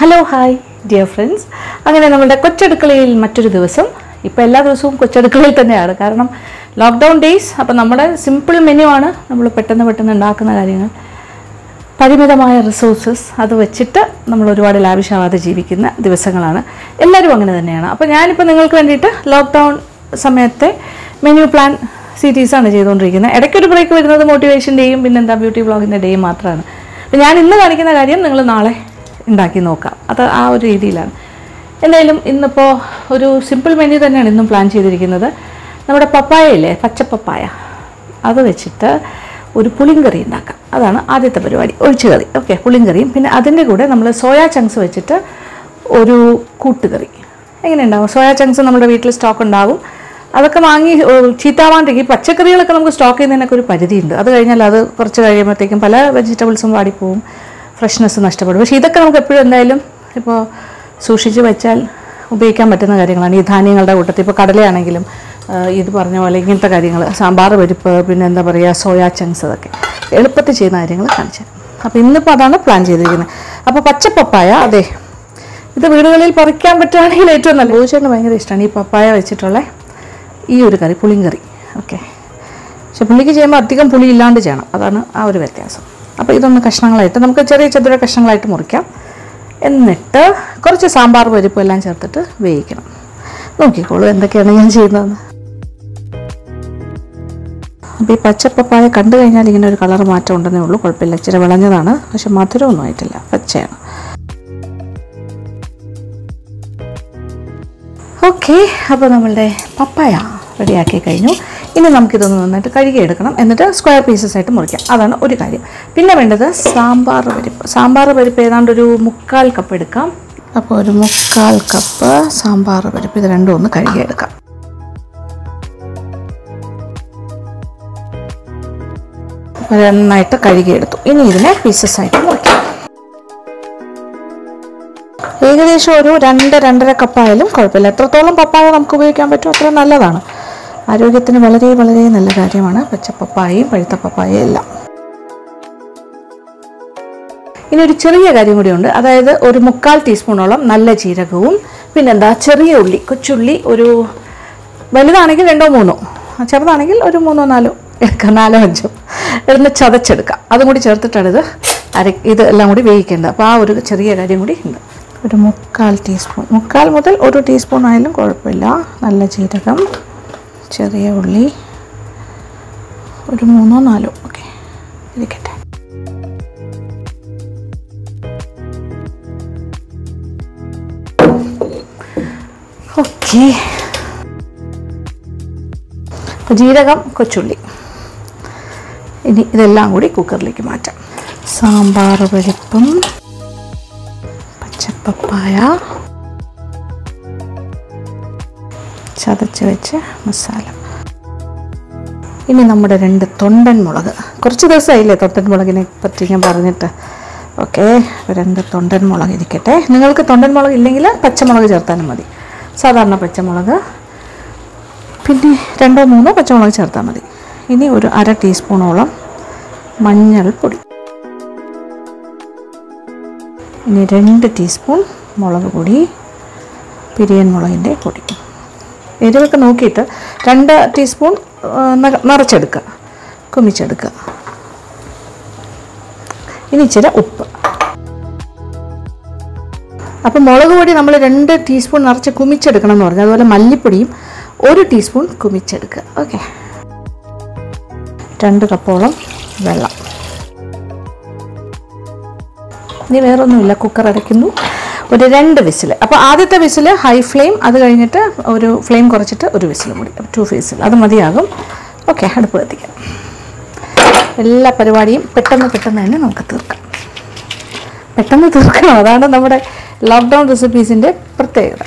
Hello hi dear friends അങ്ങനെ നമ്മുടെ കൊച്ചടുക്കളയിൽ മറ്റൊരു ദിവസം ഇപ്പോൾ എല്ലാ ദിവസവും കൊച്ചടുക്കളയിൽ തന്നെയാണ്. കാരണം ലോക്ക്ഡൗൺ ഡേയ്സ് അപ്പോൾ നമ്മുടെ സിമ്പിൾ മെനു ആണ് നമ്മൾ പെട്ടെന്ന് പെട്ടെന്ന് ഉണ്ടാക്കുന്ന കാര്യങ്ങൾ. പരിമിതമായ റിസോഴ്സസ് അത് വെച്ചിട്ട് നമ്മൾ ഒരുപാട് ലാവിഷാവാതെ ജീവിക്കുന്ന ദിവസങ്ങളാണ്. എല്ലാവരും അങ്ങനെ തന്നെയാണ്. അപ്പോൾ ഞാനിപ്പോൾ നിങ്ങൾക്ക് വേണ്ടിയിട്ട് ലോക്ക്ഡൗൺ സമയത്തെ മെനു പ്ലാൻ സീരീസാണ് ചെയ്തുകൊണ്ടിരിക്കുന്നത്. ഇടയ്ക്കൊരു ബ്രേക്ക് വരുന്നത് മോട്ടിവേഷൻ ഡേയും പിന്നെ എന്താ ബ്യൂട്ടി ബ്ലോഗിന്റെ ഡേയും മാത്രമാണ്. അപ്പോൾ ഞാൻ ഇന്ന് കാണിക്കുന്ന കാര്യം നിങ്ങൾ നാളെ ഉണ്ടാക്കി നോക്കാം. അത് ആ ഒരു രീതിയിലാണ്. എന്തായാലും ഇന്നിപ്പോൾ ഒരു സിമ്പിൾ മെനു തന്നെയാണ് ഇന്നും പ്ലാൻ ചെയ്തിരിക്കുന്നത്. നമ്മുടെ പപ്പായ ഇല്ലേ പച്ചപ്പപ്പായ. അത് വെച്ചിട്ട് ഒരു പുളിങ്കറി ഉണ്ടാക്കാം. അതാണ് ആദ്യത്തെ പരിപാടി. ഒഴിച്ചുകറി ഓക്കെ പുളിങ്കറിയും. പിന്നെ അതിന്റെ കൂടെ നമ്മൾ സോയാ ചങ്ക്സ് വെച്ചിട്ട് ഒരു കൂട്ടുകറി. എങ്ങനെ ഉണ്ടാവും സോയാ ചങ്ക്സ് നമ്മുടെ വീട്ടിൽ സ്റ്റോക്ക് ഉണ്ടാവും. അതൊക്കെ വാങ്ങി ചീത്താവാണ്ടിരിക്കും. പച്ചക്കറികളൊക്കെ നമുക്ക് സ്റ്റോക്ക് ചെയ്യുന്നതിനൊക്കെ ഒരു പരിധിയുണ്ട്. അത് കഴിഞ്ഞാൽ അത് കുറച്ച് കഴിയുമ്പോഴത്തേക്കും പല വെജിറ്റബിൾസും വാടിപ്പോവും. ഫ്രഷ്നെസ് നഷ്ടപ്പെടും. പക്ഷേ ഇതൊക്കെ നമുക്ക് എപ്പോഴും എന്തായാലും ഇപ്പോൾ സൂക്ഷിച്ച് വെച്ചാൽ ഉപയോഗിക്കാൻ പറ്റുന്ന കാര്യങ്ങളാണ്. ഈ ധാന്യങ്ങളുടെ കൂട്ടത്തിൽ ഇപ്പോൾ കടലയാണെങ്കിലും ഇത് പറഞ്ഞ പോലെ ഇങ്ങനത്തെ കാര്യങ്ങൾ സാമ്പാർ പരിപ്പ് പിന്നെ എന്താ പറയുക സോയാ ചങ്ക്സ് അതൊക്കെ. എളുപ്പത്തിൽ ചെയ്യുന്ന കാര്യങ്ങൾ കാണിച്ചു അപ്പോൾ ഇന്നിപ്പോൾ അതാണ് പ്ലാൻ ചെയ്തിരിക്കുന്നത്. അപ്പോൾ പച്ചപ്പപ്പായ അതെ ഇത് വീടുകളിൽ പറിക്കാൻ പറ്റുകയാണെങ്കിൽ ഏറ്റവും നല്ല പൂച്ചേട്ടന് ഭയങ്കര ഇഷ്ടമാണ് ഈ പപ്പായ വെച്ചിട്ടുള്ള ഈ ഒരു കറി പുളിങ്കറി. ഓക്കെ. പക്ഷെ പുളിക്ക് ചെയ്യുമ്പോൾ അധികം പുളി ഇല്ലാണ്ട് ചെയ്യണം. അതാണ് ആ ഒരു വ്യത്യാസം. അപ്പോൾ ഇതൊന്ന് കഷ്ണങ്ങളായിട്ട് നമുക്ക് ചെറിയ ചതുര കഷ്ണങ്ങളായിട്ട് മുറിക്കാം. എന്നിട്ട് കുറച്ച് സാമ്പാർ പരിപ്പും എല്ലാം ചേർത്തിട്ട് വേവിക്കണം. നോക്കിക്കോളൂ എന്തൊക്കെയാണ് ഞാൻ ചെയ്യുന്നതെന്ന്. അപ്പോൾ ഈ പച്ചപ്പപ്പായ കണ്ടു കഴിഞ്ഞാൽ ഇങ്ങനെ ഒരു കളർ മാറ്റം ഉണ്ടെന്നേ ഉള്ളൂ. കുഴപ്പമില്ല ഇച്ചിരി വിളഞ്ഞതാണ്. പക്ഷെ മധുരമൊന്നും ആയിട്ടില്ല. പച്ചയാണ്. ഓക്കെ അപ്പോൾ നമ്മളുടെ പപ്പായ റെഡിയാക്കി കഴിഞ്ഞു. ഇനി നമുക്കിതൊന്ന് നന്നായിട്ട് കഴുകിയെടുക്കണം. എന്നിട്ട് സ്ക്വയർ പീസസ് ആയിട്ട് മുറിക്കാം. അതാണ് ഒരു കാര്യം. പിന്നെ വേണ്ടത് സാമ്പാർ പരിപ്പ്. സാമ്പാർ പരിപ്പ് ഏതാണ്ട് ഒരു മുക്കാൽ കപ്പ് എടുക്കാം. അപ്പോൾ ഒരു മുക്കാൽ കപ്പ് സാമ്പാർ പരിപ്പ് ഇത് രണ്ടും ഒന്ന് കഴുകിയെടുക്കാം. നന്നായിട്ട് കഴുകിയെടുത്തു. ഇനി ഇതിനെ പീസസ് ആയിട്ട് മുറിക്കാം. ഏകദേശം ഒരു രണ്ട് രണ്ടര കപ്പായാലും കുഴപ്പമില്ല. എത്രത്തോളം പപ്പായ നമുക്ക് ഉപയോഗിക്കാൻ പറ്റുമോ അത്ര നല്ലതാണ്. ആരോഗ്യത്തിന് വളരെ വളരെ നല്ല കാര്യമാണ്. പച്ചപ്പപ്പായയും പഴുത്ത പപ്പായയും എല്ലാം. ഇനി ഒരു ചെറിയ കാര്യം കൂടിയുണ്ട് അതായത് ഒരു മുക്കാൽ ടീസ്പൂണോളം നല്ല ജീരകവും പിന്നെന്താ ചെറിയ ഉള്ളി കൊച്ചുള്ളി ഒരു വലുതാണെങ്കിൽ രണ്ടോ മൂന്നോ ചെറുതാണെങ്കിൽ ഒരു മൂന്നോ നാലോ എടുക്കാം നാലോ അഞ്ചോ ഇടുന്ന ചതച്ചെടുക്കാം. അതും കൂടി ചേർത്തിട്ടാണ് ഇത് അര ഇത് എല്ലാം കൂടി വേവിക്കേണ്ടത്. അപ്പോൾ ആ ഒരു ചെറിയ കാര്യം കൂടി ഉണ്ട്. ഒരു മുക്കാൽ ടീസ്പൂൺ മുക്കാൽ മുതൽ ഒരു ടീസ്പൂൺ ആയാലും കുഴപ്പമില്ല. നല്ല ജീരകം. ചെറിയ ഉള്ളി. ഒരു മൂന്നോ നാലോ. ഓക്കെ. ഇരിക്കട്ടെ. ഓക്കെ. ജീരകം കൊച്ചുള്ളി. ഇനി ഇതെല്ലാം കൂടി കുക്കറിലേക്ക് മാറ്റാം. സാമ്പാർ പരിപ്പും പച്ചപ്പപ്പായ ചതച്ച് വെച്ച് മസാല. ഇനി നമ്മുടെ രണ്ട് തൊണ്ടൻ മുളക്. കുറച്ച് ദിവസമായില്ലേ തൊണ്ടൻ മുളകിനെ പറ്റി ഞാൻ പറഞ്ഞിട്ട്. ഓക്കെ രണ്ട് തൊണ്ടൻ മുളക് ഇരിക്കട്ടെ. നിങ്ങൾക്ക് തൊണ്ടൻ മുളക് ഇല്ലെങ്കിൽ പച്ചമുളക് ചേർത്താലും മതി. സാധാരണ പച്ചമുളക്. പിന്നെ രണ്ടോ മൂന്നോ പച്ചമുളക് ചേർത്താൽ മതി. ഇനി ഒരു അര ടീസ്പൂണോളം മഞ്ഞൾപ്പൊടി ഇനി രണ്ട് ടീസ്പൂൺ മുളക് പൊടി പിരിയൻ മുളകിന്റെ പൊടി. എരിവൊക്കെ നോക്കിയിട്ട് രണ്ട് ടീസ്പൂൺ നിറച്ചെടുക്കുക. കുമിച്ചെടുക്കുക. ഇനി ഇച്ചിരി ഉപ്പ്. അപ്പോൾ മുളക് പൊടി നമ്മൾ രണ്ട് ടീസ്പൂൺ നിറച്ച് കുമിച്ചെടുക്കണം എന്ന് പറഞ്ഞു. അതുപോലെ മല്ലിപ്പൊടിയും ഒരു ടീസ്പൂൺ കുമിച്ചെടുക്കുക. ഓക്കെ രണ്ട് കപ്പോളം വെള്ളം. ഇനി വേറൊന്നുമില്ല. കുക്കർ അടയ്ക്കുന്നു. ഒരു രണ്ട് വിസിൽ അപ്പോൾ ആദ്യത്തെ വിസിൽ ഹൈ ഫ്ലെയിം അത് കഴിഞ്ഞിട്ട് ഒരു ഫ്ലെയിം കുറച്ചിട്ട് ഒരു വിസിൽ കൂടി. ടു വിസിൽ അത് മതിയാകും. ഓക്കെ അടുപ്പ് കത്തിക്കാം. എല്ലാ പരിപാടിയും പെട്ടെന്ന് പെട്ടെന്ന് തന്നെ നമുക്ക് തീർക്കാം. പെട്ടെന്ന് തീർക്കണം. അതാണ് നമ്മുടെ ലോക്ക്ഡൗൺ റെസിപ്പീസിന്റെ പ്രത്യേകത.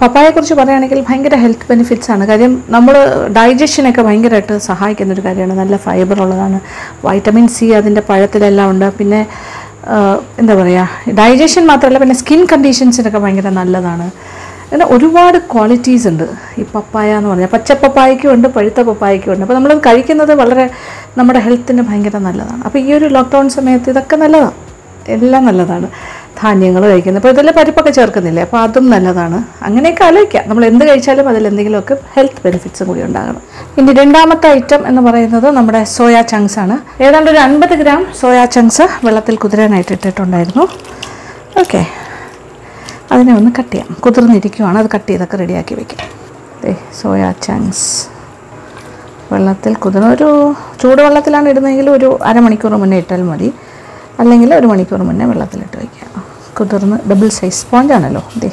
പപ്പായെക്കുറിച്ച് പറയുകയാണെങ്കിൽ ഭയങ്കര ഹെൽത്ത് ബെനിഫിറ്റ്സ് ആണ്. കാര്യം നമ്മൾ ഡൈജഷനൊക്കെ ഭയങ്കരമായിട്ട് സഹായിക്കുന്ന ഒരു കാര്യമാണ്. നല്ല ഫൈബർ ഉള്ളതാണ്. വൈറ്റമിൻ സി അതിന്റെ പഴത്തിലെല്ലാം ഉണ്ട്. പിന്നെ എന്താ പറയുക ഡൈജഷൻ മാത്രമല്ല പിന്നെ സ്കിൻ കണ്ടീഷൻസിനൊക്കെ ഭയങ്കര നല്ലതാണ്. അങ്ങനെ ഒരുപാട് ക്വാളിറ്റീസ് ഉണ്ട്. ഈ പപ്പായ എന്ന് പറഞ്ഞാൽ പച്ച പപ്പായയ്ക്കും ഉണ്ട് പഴുത്ത പപ്പായയ്ക്കും ഉണ്ട്. അപ്പോൾ നമ്മളത് കഴിക്കുന്നത് വളരെ നമ്മുടെ ഹെൽത്തിന് ഭയങ്കര നല്ലതാണ്. അപ്പോൾ ഈ ഒരു ലോക്ക്ഡൗൺ സമയത്ത് ഇതൊക്കെ നല്ലതാണ് എല്ലാം നല്ലതാണ്. ധാന്യങ്ങൾ കഴിക്കുന്നത്. അപ്പോൾ ഇതിൽ പരിപ്പൊക്കെ ചേർക്കുന്നില്ലേ? അപ്പോൾ അതും നല്ലതാണ്. അങ്ങനെയൊക്കെ ആലോചിക്കാം. നമ്മൾ എന്ത് കഴിച്ചാലും അതിൽ എന്തെങ്കിലുമൊക്കെ ഹെൽത്ത് ബെനിഫിറ്റ്സും കൂടി ഉണ്ടാകണം. ഇനി രണ്ടാമത്തെ ഐറ്റം എന്ന് പറയുന്നത് നമ്മുടെ സോയാ ചങ്ക്സ് ആണ്. ഏതാണ്ട് ഒരു അൻപത് ഗ്രാം സോയാ ചങ്ക്സ് വെള്ളത്തിൽ കുതിരാനായിട്ട് ഇട്ടിട്ടുണ്ടായിരുന്നു. ഓക്കെ അതിനെ ഒന്ന് കട്ട് ചെയ്യാം. കുതിർന്നിരിക്കുവാണ്. അത് കട്ട് ചെയ്തൊക്കെ റെഡിയാക്കി വെക്കാം. അതെ സോയാ ചങ്ക്സ് വെള്ളത്തിൽ കുതിർന്ന ഒരു ചൂടുവെള്ളത്തിലാണ് ഇടുന്നതെങ്കിൽ ഒരു അരമണിക്കൂർ മുന്നേ ഇട്ടാൽ മതി. അല്ലെങ്കിൽ ഒരു മണിക്കൂർ മുന്നേ വെള്ളത്തിലിട്ട് വയ്ക്കുക കുതിർന്ന് ഡബിൾ സൈസ് സ്പോഞ്ചാണല്ലോ അതെ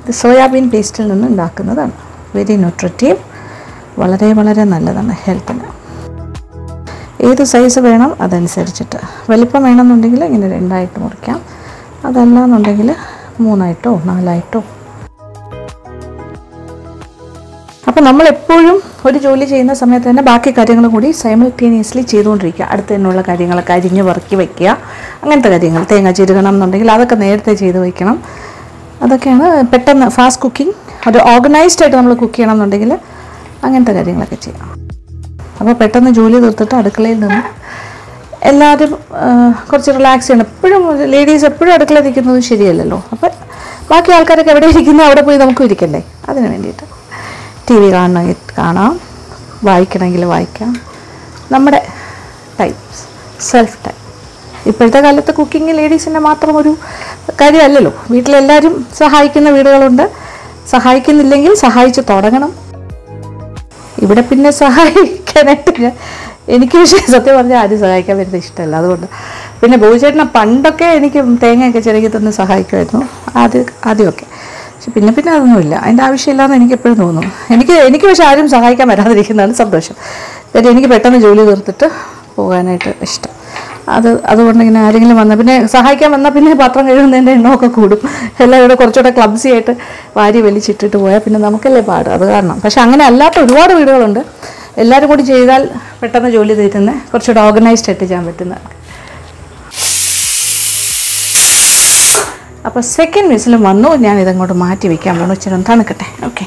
ഇത് സോയാബീൻ പേസ്റ്റിൽ നിന്ന് ഉണ്ടാക്കുന്നതാണ്. വെരി ന്യൂട്രറ്റീവ് വളരെ വളരെ നല്ലതാണ് ഹെൽത്തിന് ഏത് സൈസ് വേണം അതനുസരിച്ചിട്ട്. വലിപ്പം വേണമെന്നുണ്ടെങ്കിൽ ഇങ്ങനെ രണ്ടായിട്ട് മുറിക്കാം. അതല്ല എന്നുണ്ടെങ്കിൽ മൂന്നായിട്ടോ നാലായിട്ടോ. അപ്പോൾ നമ്മൾ എപ്പോഴും ഒരു ജോലി ചെയ്യുന്ന സമയത്ത് തന്നെ ബാക്കി കാര്യങ്ങൾ കൂടി സൈമിൾട്ടേനിയസ്ലി ചെയ്തുകൊണ്ടിരിക്കുക. അടുത്ത് തന്നെയുള്ള കാര്യങ്ങളൊക്കെ അരിഞ്ഞ് വറക്കി വയ്ക്കുക അങ്ങനത്തെ കാര്യങ്ങൾ. തേങ്ങ ചിരുകണം എന്നുണ്ടെങ്കിൽ അതൊക്കെ നേരത്തെ ചെയ്ത് വയ്ക്കണം അതൊക്കെയാണ് പെട്ടെന്ന് ഫാസ്റ്റ് കുക്കിംഗ് ഒരു ഓർഗനൈസ്ഡ് ആയിട്ട് നമ്മൾ കുക്ക് ചെയ്യണം എന്നുണ്ടെങ്കിൽ അങ്ങനത്തെ കാര്യങ്ങളൊക്കെ ചെയ്യാം. അപ്പോൾ പെട്ടെന്ന് ജോലി തീർത്തിട്ട് അടുക്കളയിൽ നിന്ന് എല്ലാവരും കുറച്ച് റിലാക്സ് ചെയ്യണം. എപ്പോഴും ലേഡീസ് എപ്പോഴും അടുക്കളയിൽ ഇരിക്കുന്നത് ശരിയല്ലല്ലോ. അപ്പോൾ ബാക്കി ആൾക്കാരൊക്കെ എവിടെ ഇരിക്കുന്നു അവിടെ പോയി നമുക്കും ഇരിക്കണ്ടേ? അതിന് വേണ്ടിയിട്ട്. ടി വി കാണണമെങ്കിൽ കാണാം. വായിക്കണമെങ്കിൽ വായിക്കാം. നമ്മുടെ ടൈം സെൽഫ് ടൈം ഇപ്പോഴത്തെ കാലത്ത് കുക്കിംഗ് ലേഡീസിന്റെ മാത്രം ഒരു കാര്യമല്ലല്ലോ. വീട്ടിലെല്ലാവരും സഹായിക്കുന്ന വീടുകളുണ്ട്. സഹായിക്കുന്നില്ലെങ്കിൽ സഹായിച്ച് തുടങ്ങണം. ഇവിടെ പിന്നെ സഹായിക്കാനായിട്ട് എനിക്ക് പക്ഷേ സത്യം പറഞ്ഞാൽ ആരും സഹായിക്കാൻ വരുന്നത് ഇഷ്ടമല്ല. അതുകൊണ്ട് പിന്നെ ബോചേട്ടനെ പണ്ടൊക്കെ എനിക്ക് തേങ്ങയൊക്കെ ചിരകി തന്ന് സഹായിക്കുമായിരുന്നു. ആദ്യം ആദ്യമൊക്കെ. പക്ഷെ പിന്നെ പിന്നെ അതൊന്നുമില്ല. അതിന്റെ ആവശ്യമില്ലാന്ന് എനിക്ക് എപ്പോഴും തോന്നുന്നു. എനിക്ക് എനിക്ക് പക്ഷെ ആരും സഹായിക്കാൻ വരാതിരിക്കുന്നതാണ് സന്തോഷം. കാര്യം എനിക്ക് പെട്ടെന്ന് ജോലി തീർത്തിട്ട് പോകാനായിട്ട് ഇഷ്ടം. അത് അതുകൊണ്ട് ഇങ്ങനെ ആരെങ്കിലും വന്നാൽ പിന്നെ സഹായിക്കാൻ വന്നാൽ പിന്നെ പത്രം കഴുകുന്നതിന്റെ എണ്ണമൊക്കെ കൂടും. എല്ലാം ഇവിടെ കുറച്ചുകൂടെ ക്ലബ്സി ആയിട്ട് വാരി വലിച്ചിട്ടിട്ട് പോയാൽ പിന്നെ നമുക്കല്ലേ പാട്. അത് കാരണം. പക്ഷെ അങ്ങനെ അല്ലാത്ത ഒരുപാട് വീടുകളുണ്ട്. എല്ലാവരും കൂടി ചെയ്താൽ പെട്ടെന്ന് ജോലി തീരുന്നത് കുറച്ചുകൂടെ ഓർഗനൈസ്ഡ് ആയിട്ട് ചെയ്യാൻ പറ്റുന്ന അപ്പോൾ സെക്കൻഡ് വിസിലും വന്നു. ഞാൻ ഇതങ്ങോട്ട് മാറ്റി വെക്കാൻ പോകണം ഇച്ചിരി തണുക്കട്ടെ. ഓക്കെ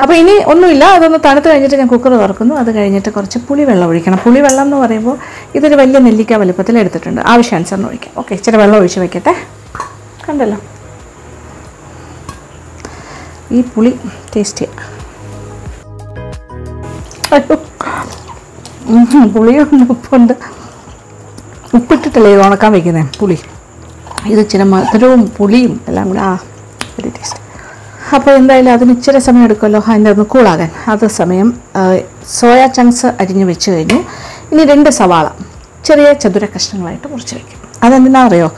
അപ്പോൾ ഇനി ഒന്നുമില്ല. അതൊന്ന് തണുത്ത് കഴിഞ്ഞിട്ട് ഞാൻ കുക്കർ തുറക്കുന്നു. അത് കഴിഞ്ഞിട്ട് കുറച്ച് പുളിവെള്ളം ഒഴിക്കണം. പുളിവെള്ളം എന്ന് പറയുമ്പോൾ ഇതൊരു വലിയ നെല്ലിക്ക വലുപ്പത്തിൽ എടുത്തിട്ടുണ്ട്. ആവശ്യാനുസരണം ഒഴിക്കാം. ഓക്കെ ഇച്ചിരി വെള്ളം ഒഴിച്ച് വെക്കട്ടെ. കണ്ടല്ലോ? ഈ പുളി ടേസ്റ്റ് ചെയ്യാം അയ്യോ. ഉം, പുളിയുണ്ട് ഉപ്പുണ്ട് ഉപ്പിട്ടിട്ടല്ലേ ഇത് ഉണക്കാൻ വയ്ക്കുന്നത് പുളി. ഇത് ഇച്ചിരി മധുരവും പുളിയും എല്ലാം കൂടെ ആ ഒരു ടേസ്റ്റ് അപ്പോൾ എന്തായാലും അതിന് ഇച്ചിരി സമയം എടുക്കുമല്ലോ. അതിന്റെ ഒന്ന് കൂളാകാൻ അത് സമയം സോയ ചങ്ക്സ് അരിഞ്ഞ് വെച്ച് കഴിഞ്ഞു. ഇനി രണ്ട് സവാള ചെറിയ ചതുര കഷ്ണങ്ങളായിട്ട് മുറിച്ച് വയ്ക്കും അതെന്തിനാ അറിയോ?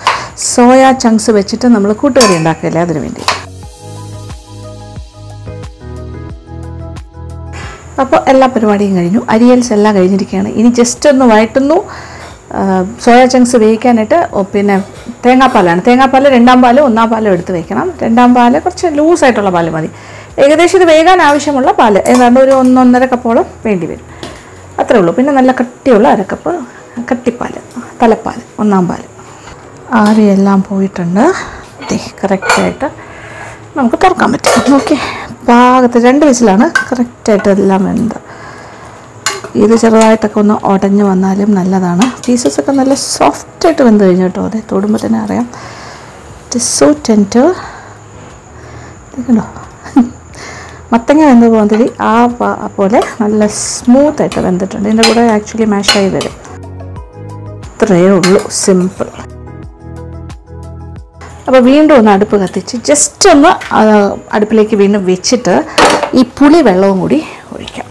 സോയാ ചങ്ക്സ് വെച്ചിട്ട് നമ്മൾ കൂട്ടുകറി ഉണ്ടാക്കില്ലേ അതിനു വേണ്ടി. അപ്പോൾ എല്ലാ പരിപാടിയും കഴിഞ്ഞു. അരിയൽസ് എല്ലാം കഴിഞ്ഞിരിക്കുകയാണ്. ഇനി ജസ്റ്റ് ഒന്ന് വഴറ്റുന്നു. ആ, സോയ ചങ്ക്സ് വേവിക്കാനായിട്ട് പിന്നെ തേങ്ങാപ്പാലാണ്. തേങ്ങാപ്പാൽ രണ്ടാം പാലും ഒന്നാം പാലും എടുത്ത് വെക്കണം. രണ്ടാം പാൽ കുറച്ച് ലൂസായിട്ടുള്ള പാൽ മതി. ഏകദേശം ഇത് വേകാൻ ആവശ്യമുള്ള പാൽ. ഏതാണ്ട് ഒരു ഒന്നൊന്നര കപ്പോളം വേണ്ടി വരും. അത്രേ ഉള്ളൂ. പിന്നെ നല്ല കട്ടിയുള്ള അരക്കപ്പ് കട്ടിപ്പാൽ തലപ്പാൽ ഒന്നാം പാൽ. ആവിയെല്ലാം പോയിട്ടുണ്ട്. കറക്റ്റായിട്ട് നമുക്ക് തുറക്കാൻ പറ്റും. ഓക്കെ പാകത്ത് രണ്ട് വിസിലാണ് കറക്റ്റായിട്ട് എല്ലാം വെന്ത്. ഇത് ചെറുതായിട്ടൊക്കെ ഒന്ന് ഉടഞ്ഞു വന്നാലും നല്ലതാണ്. പീസസ് ഒക്കെ നല്ല സോഫ്റ്റായിട്ട് വെന്ത് കഴിഞ്ഞു കേട്ടോ. അതെ തൊടുമ്പോൾ തന്നെ അറിയാം. ഇറ്റ് ഇസ് സോ ടെന്റർ കണ്ടോ? മത്തങ്ങ വെന്ത് പോകുന്നതിൽ ആ പോലെ നല്ല സ്മൂത്തായിട്ട് വെന്തിട്ടുണ്ട്. ഇതിന്റെ കൂടെ ആക്ച്വലി മാഷായി വരും. ഇത്രയേ ഉള്ളൂ. സിമ്പിൾ അപ്പോൾ വീണ്ടും ഒന്ന് അടുപ്പ് കത്തിച്ച് ജസ്റ്റ് ഒന്ന് അടുപ്പിലേക്ക് വീണ്ടും വെച്ചിട്ട് ഈ പുളി വെള്ളവും കൂടി ഒഴിക്കാം.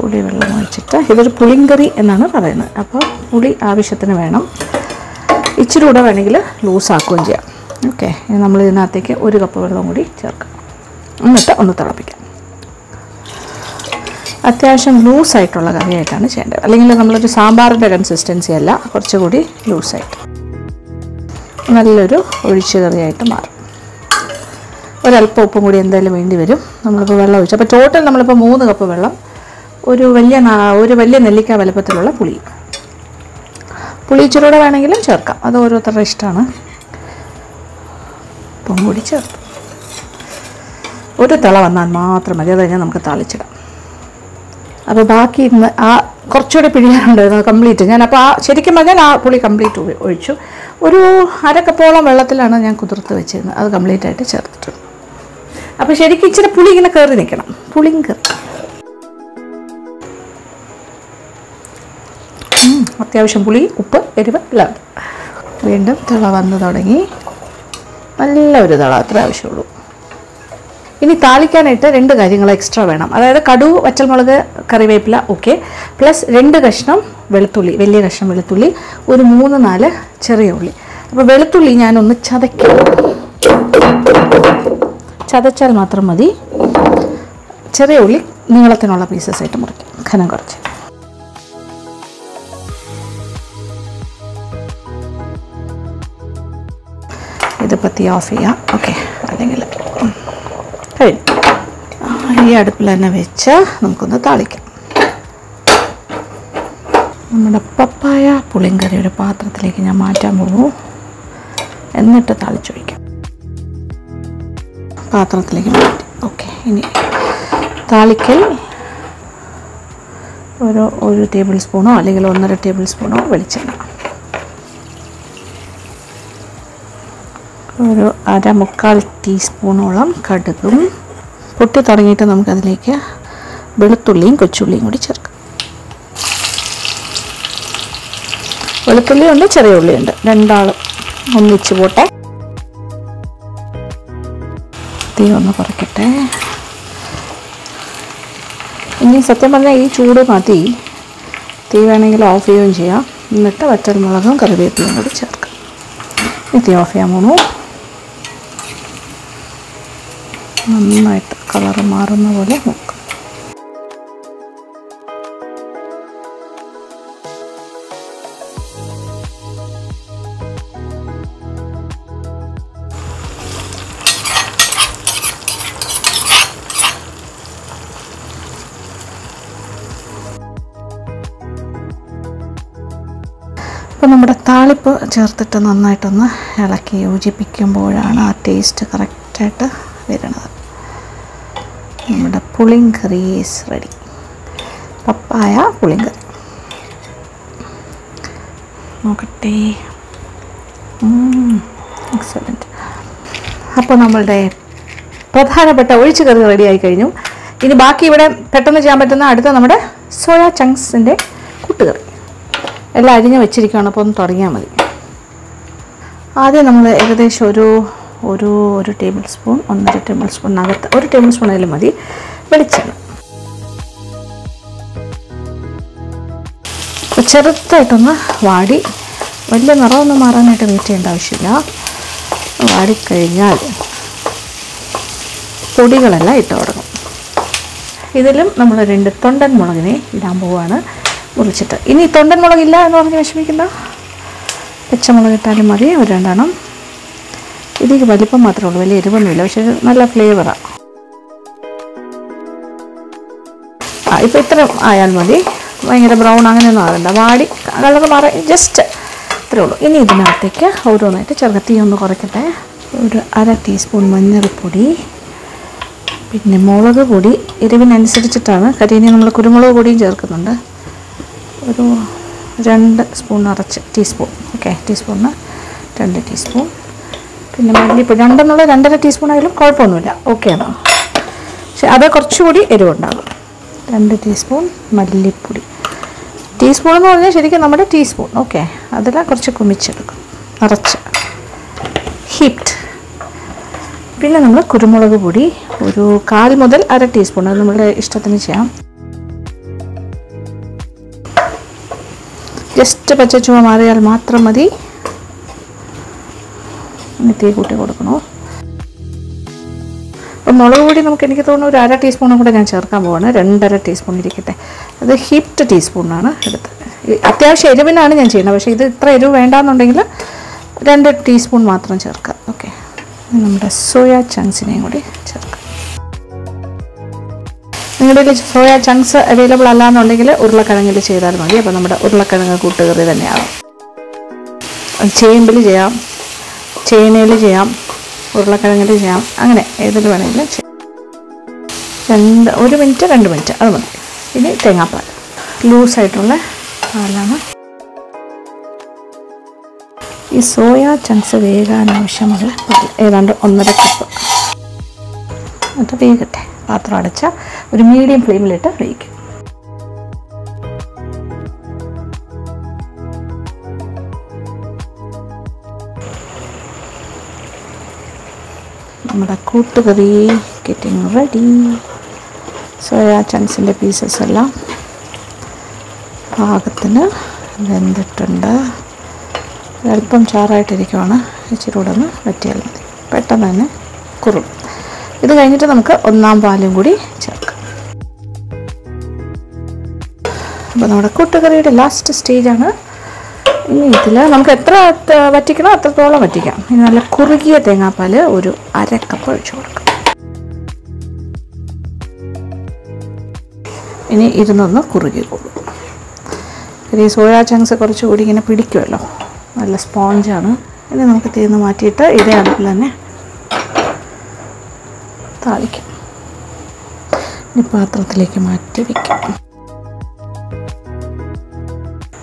പുളി വെള്ളം ഒഴിച്ചിട്ട് ഇതൊരു പുളിങ്കറി എന്നാണ് പറയുന്നത്. അപ്പോൾ പുളി ആവശ്യത്തിന് വേണം. ഇച്ചിരി കൂടെ വേണമെങ്കിൽ ലൂസാക്കുകയും ചെയ്യാം. ഓക്കെ. ഇനി നമ്മൾ ഇതിനകത്തേക്ക് ഒരു കപ്പ് വെള്ളം കൂടി ചേർക്കാം. എന്നിട്ട് ഒന്ന് തിളപ്പിക്കാം. അത്യാവശ്യം ലൂസായിട്ടുള്ള കറിയായിട്ടാണ് ചെയ്യേണ്ടത്. അല്ലെങ്കിൽ നമ്മളൊരു സാമ്പാറിന്റെ കൺസിസ്റ്റൻസി അല്ല കുറച്ചുകൂടി ലൂസായിട്ട്. നല്ലൊരു ഒഴിച്ചു കറിയായിട്ട് മാറും. ഒരല്പം ഉപ്പും കൂടി എന്തായാലും വേണ്ടി വരും. നമ്മളിപ്പോൾ വെള്ളം ഒഴിച്ചു. അപ്പോൾ ടോട്ടൽ നമ്മളിപ്പോൾ മൂന്ന് കപ്പ് വെള്ളം ഒരു വലിയ ഒരു വലിയ നെല്ലിക്ക വലുപ്പത്തിലുള്ള പുളി. പുളി ഇച്ചിരൂടെ വേണമെങ്കിലും ചേർക്കാം. അത് ഓരോരുത്തരുടെ ഇഷ്ടമാണ്. ഉപ്പും കൂടി ചേർത്ത്. ഒരു തിള വന്നാൽ മാത്രം മതി. അത് കഴിഞ്ഞാൽ നമുക്ക് താളിച്ചിടാം. അപ്പോൾ ബാക്കി ഇന്ന് ആ കുറച്ചുകൂടി പിഴിയാനുണ്ടായിരുന്നു. കംപ്ലീറ്റ്. ഞാൻ അപ്പോൾ ആ ശരിക്കും പറഞ്ഞാൽ ആ പുളി കംപ്ലീറ്റ് ഒഴിച്ചു. ഒരു അരക്കപ്പോളം വെള്ളത്തിലാണ് ഞാൻ കുതിർത്ത് വെച്ചിരുന്നത്. അത് കംപ്ലീറ്റ് ആയിട്ട് ചേർത്തിട്ടുണ്ട്. അപ്പോൾ ശരിക്കും ഇച്ചിരി പുളി ഇങ്ങനെ കയറി നിൽക്കണം. പുളിയും കയറി. അത്യാവശ്യം പുളി ഉപ്പ് എരിവ് എല്ലാം വീണ്ടും തിള വന്ന് തുടങ്ങി. നല്ല ഒരു തിള അത്ര ആവശ്യമുള്ളൂ. ഇനി താളിക്കാനായിട്ട് രണ്ട് കാര്യങ്ങൾ എക്സ്ട്രാ വേണം. അതായത് കടു വറ്റൽമുളക് കറിവേപ്പില ഓക്കെ പ്ലസ് രണ്ട് കഷ്ണം വെളുത്തുള്ളി വലിയ കഷ്ണം വെളുത്തുള്ളി ഒരു മൂന്ന് നാല് ചെറിയ ഉള്ളി. അപ്പോൾ വെളുത്തുള്ളി ഞാനൊന്ന് ചതയ്ക്ക. ചതച്ചാൽ മാത്രം മതി. ചെറിയ ഉള്ളി നീളത്തിനുള്ള പീസസ് ആയിട്ട് മുറിക്കും. ഘനം കുറച്ച്. തീ ഓഫ് ചെയ്യാം. ഓക്കെ അല്ലെങ്കിൽ. കഴിഞ്ഞു ഈ അടുപ്പിൽ തന്നെ വെച്ച് നമുക്കൊന്ന് താളിക്കാം. നമ്മുടെ പപ്പായ പുളിങ്കറി ഒരു പാത്രത്തിലേക്ക് ഞാൻ മാറ്റാൻ പോകൂ എന്നിട്ട് താളിച്ചൊഴിക്കാം പാത്രത്തിലേക്ക് മാറ്റി. ഓക്കെ ഇനി താളിക്കൽ ഒരു ഒരു ടേബിൾ സ്പൂണോ അല്ലെങ്കിൽ ഒന്നര ടേബിൾ സ്പൂണോ വെളിച്ചെണ്ണ. ഒരു അര മുക്കാൽ ടീസ്പൂണോളം കടുകും പൊട്ടി തുടങ്ങിയിട്ട് നമുക്കതിലേക്ക് വെളുത്തുള്ളിയും കൊച്ചുള്ളിയും കൂടി ചേർക്കാം. വെളുത്തുള്ളിയുണ്ട് ചെറിയ ഉള്ളിയുണ്ട് രണ്ടാളും ഒന്നിച്ച് പോട്ടെ. തീ ഒന്ന് കുറയ്ക്കട്ടെ. ഇനി സത്യം പറഞ്ഞാൽ ഈ ചൂട് മതി. തീ വേണമെങ്കിൽ ഓഫ് ചെയ്യുകയും ചെയ്യാം. എന്നിട്ട് വറ്റൽമുളകും കറിവേപ്പിലയും കൂടി ചേർക്കാം. ഇത് ഓഫ് ചെയ്യാൻ പോണു. നന്നായിട്ട് കളർ മാറുന്ന പോലെ നോക്കാം. അപ്പോൾ നമ്മുടെ താളിപ്പ് ചേർത്തിട്ട് നന്നായിട്ടൊന്ന് ഇളക്കി യോജിപ്പിക്കുമ്പോഴാണ് ആ ടേസ്റ്റ് കറക്റ്റായിട്ട് വരുന്നത് നമ്മുടെ പുളിങ്കറി ഈസ് റെഡി പപ്പായ പുളിങ്കറി നോക്കട്ടെ. എക്സലന്റ് അപ്പോൾ നമ്മളുടെ പ്രധാനപ്പെട്ട ഒഴിച്ചു കറി റെഡി ആയി കഴിഞ്ഞു. ഇനി ബാക്കി ഇവിടെ പെട്ടെന്ന് ചെയ്യാൻ പറ്റുന്ന അടുത്ത നമ്മുടെ സോയാ ചങ്ക്സിന്റെ കൂട്ടുകറി. എല്ലാം അരിഞ്ഞ് വെച്ചിരിക്കുകയാണ് അപ്പോൾ ഒന്ന് തുടങ്ങിയാൽ മതി. ആദ്യം നമ്മൾ ഏകദേശം ഒരു ഒരു ഒരു ടേബിൾ സ്പൂൺ ഒന്നര ടേബിൾ സ്പൂണിനകത്ത് ഒരു ടേബിൾ സ്പൂൺ ആയാലും മതി. വെളിച്ചെണ്ണ. ചെറുതായിട്ടൊന്ന് വാടി. വലിയ നിറമൊന്നും മാറാനായിട്ട് വെയിറ്റ് ചെയ്യേണ്ട ആവശ്യമില്ല. വാടിക്കഴിഞ്ഞാൽ പൊടികളെല്ലാം ഇട്ട് തുടങ്ങും ഇതിലും നമ്മൾ രണ്ട് തൊണ്ടൻ മുളകിനെ ഇടാൻ പോവുകയാണ് മുറിച്ചിട്ട്. ഇനി തൊണ്ടൻ മുളകില്ല എന്ന് പറഞ്ഞ് വിഷമിക്കുന്ന. പച്ചമുളക് ഇട്ടാലും മതി. ഒരു രണ്ടെണ്ണം. ഇതിക്ക് വലിപ്പം മാത്രമേ ഉള്ളൂ. വലിയ എരിവൊന്നുമില്ല. പക്ഷേ നല്ല ഫ്ലേവറാണ് ആ ഇപ്പോൾ ഇത്ര ആയാൽ മതി. ഭയങ്കര ബ്രൗൺ അങ്ങനെയൊന്നും ആകണ്ട വാടി കളർ മാറി. ജസ്റ്റ് ഇത്രേ ഉള്ളൂ. ഇനി ഇതിനകത്തേക്ക് ഓരോന്നായിട്ട് ചെറുക്ക തീ ഒന്ന് കുറയ്ക്കട്ടെ. ഒരു അര ടീസ്പൂൺ മഞ്ഞൾപ്പൊടി പിന്നെ മുളക് പൊടി. എരിവിനനുസരിച്ചിട്ടാണ്. കരിയിനി നമ്മൾ കുരുമുളക് പൊടിയും ചേർക്കുന്നുണ്ട്. ഒരു രണ്ട് സ്പൂൺ നിറച്ച് ടീസ്പൂൺ. ഓക്കെ ടീസ്പൂണിന് രണ്ട് ടീസ്പൂൺ. പിന്നെ മല്ലിപ്പൊടി രണ്ടെന്നുള്ള രണ്ടര ടീസ്പൂൺ ആയാലും കുഴപ്പമൊന്നുമില്ല. ഓക്കെ ആണോ? പക്ഷെ അത് കുറച്ചുകൂടി എരിവുണ്ടാകും. രണ്ട് ടീസ്പൂൺ മല്ലിപ്പൊടി. ടീസ്പൂൺ എന്ന് പറഞ്ഞാൽ ശരിക്കും നമ്മുടെ ടീസ്പൂൺ ഓക്കെ അതിൽ കുറച്ച് കുമിച്ചെടുക്കും. നിറച്ച്. ഹിറ്റ് പിന്നെ നമ്മൾ കുരുമുളക് പൊടി ഒരു കാൽ മുതൽ അര ടീസ്പൂൺ അത് നമ്മുടെ ഇഷ്ടത്തിന് ചെയ്യാം. ജസ്റ്റ് പച്ച ചുവ മാറിയാൽ മാത്രം മതി. തീ കൂട്ടി കൊടുക്കണോ? അപ്പം മുളക് പൊടി നമുക്ക് എനിക്ക് തോന്നുന്നു ഒരു അര ടീസ്പൂണും കൂടെ ഞാൻ ചേർക്കാൻ പോവാണ്. രണ്ടര ടീസ്പൂൺ ഇരിക്കട്ടെ. അത് ഹിപ്റ്റ് ടീസ്പൂണാണ് എടുത്ത് അത്യാവശ്യം എരിവിനാണ് ഞാൻ ചെയ്യുന്നത്. പക്ഷേ ഇത് ഇത്ര എരിവ് വേണ്ടാന്നുണ്ടെങ്കിൽ രണ്ട് ടീസ്പൂൺ മാത്രം ചേർക്കാം. ഓക്കെ. നമ്മുടെ സോയ ചങ്ക്സിനെയും കൂടി ചേർക്കാം. നിങ്ങളുടെ സോയാ ചങ്ക്സ് അവൈലബിൾ അല്ലാന്നുണ്ടെങ്കിൽ ഉരുളക്കിഴങ്ങിൽ ചെയ്താൽ മതി. അപ്പോൾ നമ്മുടെ ഉരുളക്കിഴങ്ങ് കൂട്ടുകറി തന്നെയാകും ചേമ്പിൽ ചെയ്യാം. ചേനയിൽ ചെയ്യാം ഉരുളക്കിഴങ്ങിൽ ചെയ്യാം അങ്ങനെ ഏതിൽ വേണമെങ്കിലും ചെയ്യാം. രണ്ട് ഒരു മിനിറ്റ് രണ്ട് മിനിറ്റ് അത് മതി. ഇനി തേങ്ങാപ്പാൽ. ലൂസായിട്ടുള്ള പാലാണ്. ഈ സോയ ചങ്ക്സ് വേകാൻ ആവശ്യമുള്ള പാൽ ഏതാണ്ട് ഒന്നര കപ്പ് അത് വേകട്ടെ. പാത്രം അടച്ച ഒരു മീഡിയം ഫ്ലെയിമിലിട്ട് വേവിക്കും. നമ്മുടെ കൂട്ടുകറി ഗെറ്റിംഗ് റെഡി സോയ ചങ്ക്സിന്റെ പീസസ് എല്ലാം പാകത്തിന് വെന്തിട്ടുണ്ട്. അല്പം ചാറായിട്ടിരിക്കുവാണ്. ഇച്ചിരി കൂടെ ഒന്ന് വറ്റിയാൽ മതി. പെട്ടെന്ന് തന്നെ കുറും. ഇത് കഴിഞ്ഞിട്ട് നമുക്ക് ഒന്നാം പാലും കൂടി ചേർക്കാം. അപ്പോൾ നമ്മുടെ കൂട്ടുകറിയുടെ ലാസ്റ്റ് സ്റ്റേജാണ് ഇനി ഇതിൽ നമുക്ക് എത്ര വറ്റിക്കണോ അത്രത്തോളം വറ്റിക്കാം. ഇനി നല്ല കുറുകിയ തേങ്ങാപ്പാൽ ഒരു അര കപ്പ് ഒഴിച്ചു കൊടുക്കാം. ഇനി ഇരുന്നൊന്ന് കുറുകി കൊടുക്കും. ഈ സോയാ ചങ്ക്സ് കുറച്ചുകൂടി ഇങ്ങനെ പിടിക്കുമല്ലോ. നല്ല സ്പോഞ്ചാണ് ഇനി നമുക്ക് തീർന്ന് മാറ്റിയിട്ട് ഇതേ അടുപ്പിൽ തന്നെ താളിക്കാം. ഇനി പാത്രത്തിലേക്ക് മാറ്റി വയ്ക്കാം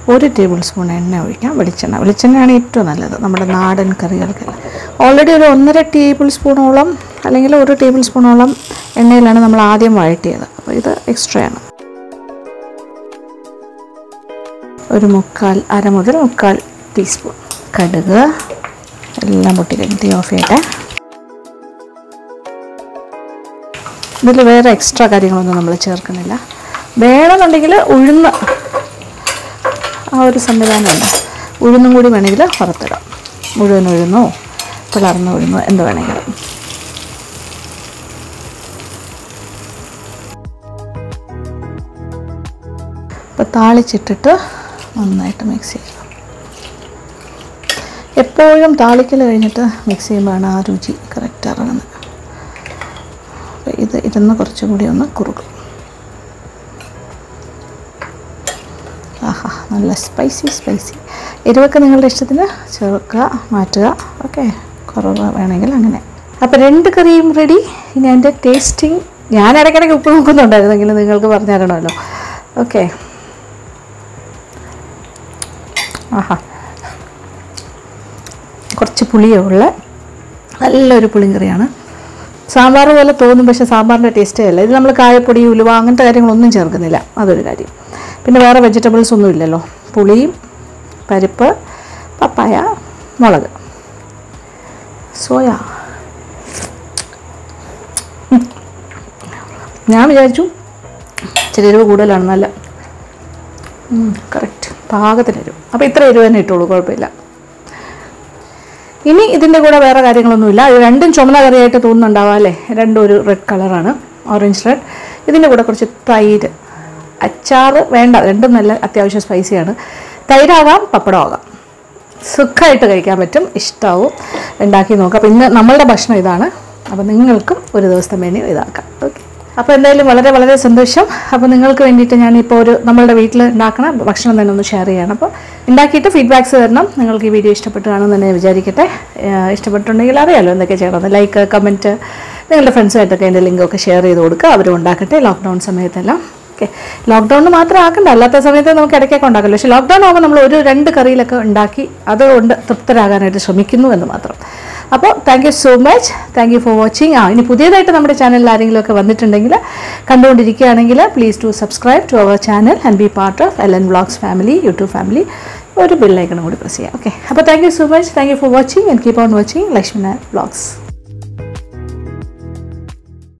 ഒരു ടേബിൾ സ്പൂൺ എണ്ണ ഒഴിക്കാം. വെളിച്ചെണ്ണ. വെളിച്ചെണ്ണയാണ് ഏറ്റവും നല്ലത്. നമ്മുടെ നാടൻ കറികൾക്കെല്ലാം ഓൾറെഡി ഒരു ഒന്നര ടേബിൾ സ്പൂണോളം അല്ലെങ്കിൽ ഒരു ടേബിൾ സ്പൂണോളം എണ്ണയിലാണ് നമ്മൾ ആദ്യം വഴറ്റിയത്. അപ്പോൾ ഇത് എക്സ്ട്രയാണ്. ഒരു മുക്കാൽ അര മുതൽ മുക്കാൽ ടീസ്പൂൺ. കടുക് എല്ലാം പൊട്ടിക്കഴിഞ്ഞ് തീ ഓഫ് ചെയ്യട്ടെ. ഇതിൽ വേറെ എക്സ്ട്രാ കാര്യങ്ങളൊന്നും നമ്മൾ ചേർക്കുന്നില്ല. വേണമെന്നുണ്ടെങ്കിൽ ഉഴുന്ന് ആ ഒരു സംവിധാനമുണ്ട്. ഉഴുന്നും കൂടി വേണമെങ്കിൽ പുറത്തിടാം മുഴുവൻ ഉഴുന്നോ? പിളർന്ന ഉഴുന്നോ? എന്ത് വേണമെങ്കിലും. അപ്പോൾ താളിച്ചിട്ടിട്ട് നന്നായിട്ട് മിക്സ് ചെയ്യുക എപ്പോഴും താളിക്കൽ കഴിഞ്ഞിട്ട് മിക്സ് ചെയ്യുമ്പോഴാണ് ആ രുചി കറക്റ്റ് ഇറങ്ങുന്നത് അപ്പോൾ ഇത് ഇരുന്ന് കുറച്ചും കൂടി ഒന്ന് കുറുക്കും. നല്ല സ്പൈസി സ്പൈസി എരിവൊക്കെ നിങ്ങളുടെ ഇഷ്ടത്തിന് ചേർക്കുക മാറ്റുക. ഓക്കെ കുറവ് വേണമെങ്കിൽ അങ്ങനെ. അപ്പോൾ രണ്ട് കറിയും റെഡി ഇനി അതിന്റെ ടേസ്റ്റിംഗ് ഞാൻ ഇടയ്ക്കിടയ്ക്ക് ഉപ്പ് നോക്കുന്നുണ്ടായിരുന്നെങ്കിൽ നിങ്ങൾക്ക് പറഞ്ഞു തരണമല്ലോ ഓക്കെ. ആഹാ. കുറച്ച് പുളിയേ ഉള്ള. നല്ലൊരു പുളിങ്കറിയാണ് സാമ്പാർ പോലെ തോന്നും പക്ഷേ സാമ്പാറിന്റെ ടേസ്റ്റേ അല്ല. ഇത് നമ്മൾ കായപ്പൊടി ഉലുവ അങ്ങനത്തെ കാര്യങ്ങളൊന്നും ചേർക്കുന്നില്ല. അതൊരു കാര്യം. പിന്നെ വേറെ വെജിറ്റബിൾസ് ഒന്നും ഇല്ലല്ലോ. പുളിയും പരിപ്പ് പപ്പായ മുളക്. സോയാ. ഞാൻ വിചാരിച്ചു ഇച്ചിരി എരിവ് കൂടുതലാണ് നല്ല കറക്റ്റ് പാകത്തിന് എരിവ്. അപ്പോൾ ഇത്ര എരിവ് തന്നെ ഇട്ടുള്ളൂ കുഴപ്പമില്ല. ഇനി ഇതിന്റെ കൂടെ വേറെ കാര്യങ്ങളൊന്നുമില്ല ഇത് രണ്ടും ചുമന്ന കറിയായിട്ട് തോന്നുന്നുണ്ടാവാം അല്ലേ? രണ്ടും ഒരു റെഡ് കളറാണ് ഓറഞ്ച് റെഡ് ഇതിന്റെ കൂടെ കുറച്ച് തൈര്. അച്ചാറ് വേണ്ട രണ്ടും നല്ല അത്യാവശ്യം സ്പൈസിയാണ് തൈരാകാം പപ്പടമാകാം. സുഖമായിട്ട് കഴിക്കാൻ പറ്റും ഇഷ്ടമാവും ഉണ്ടാക്കി നോക്കാം. അപ്പം ഇന്ന് നമ്മളുടെ ഭക്ഷണം ഇതാണ്. അപ്പോൾ നിങ്ങൾക്കും ഒരു ദിവസത്തെ മെനു ഇതാക്കാം. ഓക്കെ അപ്പോൾ എന്തായാലും വളരെ വളരെ സന്തോഷം. അപ്പോൾ നിങ്ങൾക്ക് വേണ്ടിയിട്ട് ഞാനിപ്പോൾ ഒരു നമ്മളുടെ വീട്ടിൽ ഉണ്ടാക്കണ ഭക്ഷണം തന്നെ ഒന്ന് ഷെയർ ചെയ്യണം. അപ്പോൾ ഉണ്ടാക്കിയിട്ട് ഫീഡ്ബാക്ക്സ് തരണം. നിങ്ങൾക്ക് ഈ വീഡിയോ ഇഷ്ടപ്പെട്ടു കാണുമെന്ന് തന്നെ വിചാരിക്കട്ടെ. ഇഷ്ടപ്പെട്ടുണ്ടെങ്കിൽ അറിയാലോ എന്തൊക്കെ ചെയ്യണമെന്ന്. ലൈക്ക് കമന്റ് നിങ്ങളുടെ ഫ്രണ്ട്സുമായിട്ടൊക്കെ എന്റെ ലിങ്കൊക്കെ ഷെയർ ചെയ്ത് കൊടുക്കുക. അവരും ഉണ്ടാക്കട്ടെ. ലോക്ക്ഡൗൺ സമയത്തെല്ലാം. ഓക്കെ. ലോക്ക്ഡൗണിന് മാത്രം ആക്കണ്ട. അല്ലാത്ത സമയത്ത് നമുക്ക് ഇടയ്ക്കൊക്കെ ഉണ്ടാക്കല്ലോ. പക്ഷേ ലോക്ക്ഡൗൺ ആകുമ്പോൾ നമ്മൾ ഒരു രണ്ട് കറിയിലൊക്കെ ഉണ്ടാക്കി അതുകൊണ്ട് തൃപ്തരാകാനായിട്ട് ശ്രമിക്കുന്നു എന്ന് മാത്രം. അപ്പോൾ thank you so much thank you for watching ആ ഇനി പുതിയതായിട്ട് നമ്മുടെ ചാനലിൽ ആരെങ്കിലും ഒക്കെ വന്നിട്ടുണ്ടെങ്കിൽ കണ്ടുകൊണ്ടിരിക്കുകയാണെങ്കിൽ please to subscribe to our channel and be part of L N vlogs family YouTube family ഒരു ബില്ലൈക്കണം കൂടി പ്രസ് ചെയ്യാം. ഓക്കെ അപ്പോൾ thank you so much thank you for watching and keep on watching Lakshmana vlogs